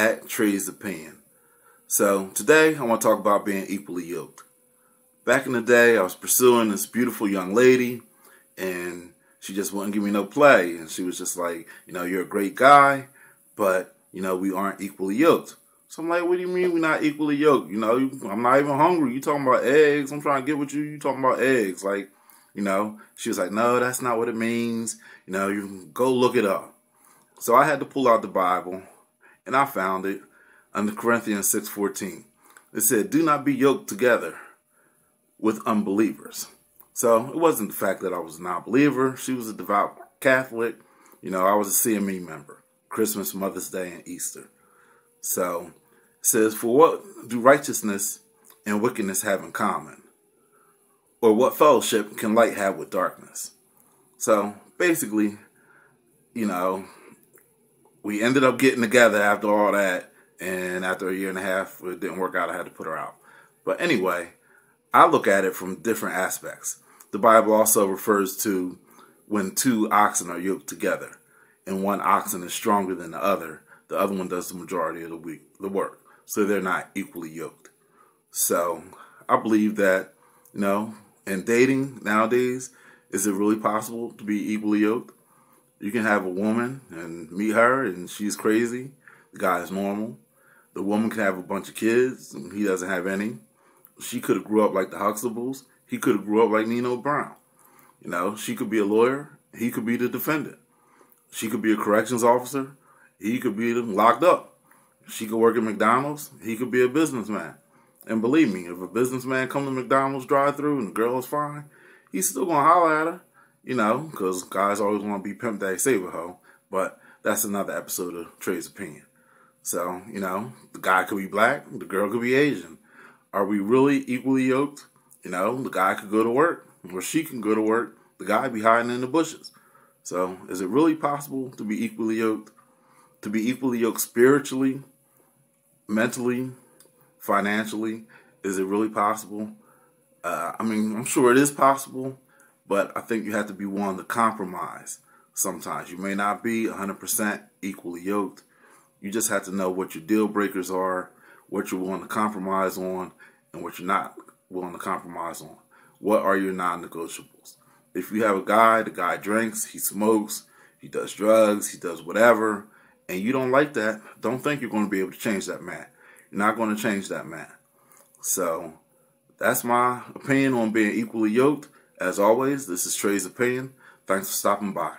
at Trey's Opinion. So today I want to talk about being equally yoked. Back in the day, I was pursuing this beautiful young lady, and she just wouldn't give me no play. And she was just like, you know, you're a great guy, but you know we aren't equally yoked. So I'm like, what do you mean we're not equally yoked? You know, I'm not even hungry. You talking about eggs? I'm trying to get with you. You talking about eggs? Like, you know, she was like, no, that's not what it means. You know, you go look it up. So I had to pull out the Bible, and I found it under Corinthians 6.14. It said, do not be yoked together with unbelievers. So it wasn't the fact that I was a non-believer. She was a devout Catholic. You know, I was a CME member. Christmas, Mother's Day, and Easter. So it says, For what do righteousness and wickedness have in common? Or what fellowship can light have with darkness? So basically, you know, we ended up getting together after all that. And after a year and a half, it didn't work out. I had to put her out. But anyway, I look at it from different aspects. The Bible also refers to when two oxen are yoked together and one oxen is stronger than the other, the other one does the majority of the week, the work. So they're not equally yoked. So I believe that, you know, in dating nowadays, is it really possible to be equally yoked? You can have a woman and meet her and she's crazy. The guy is normal. The woman can have a bunch of kids and he doesn't have any. She could have grew up like the Huxtables. He could have grew up like Nino Brown. You know, she could be a lawyer. He could be the defendant. She could be a corrections officer. He could be locked up. She could work at McDonald's. He could be a businessman. And believe me, if a businessman come to McDonald's drive-through and the girl is fine, he's still gonna holler at her, you know, because guys always want to be pimped that saver hoe. But that's another episode of Trey's opinion. So you know, the guy could be black, the girl could be Asian. Are we really equally yoked? You know, the guy could go to work, or she can go to work. The guy be hiding in the bushes. So, is it really possible to be equally yoked? To be equally yoked spiritually, mentally, financially? Is it really possible? Uh, I mean, I'm sure it is possible, but I think you have to be willing to compromise sometimes. You may not be 100% equally yoked. You just have to know what your deal breakers are, what you're willing to compromise on, and what you're not willing to compromise on. What are your non negotiables? if you have a guy, the guy drinks, he smokes, he does drugs, he does whatever, and you don't like that, don't think you're going to be able to change that man. You're not going to change that man. So that's my opinion on being equally yoked. As always, this is Trey's opinion. Thanks for stopping by.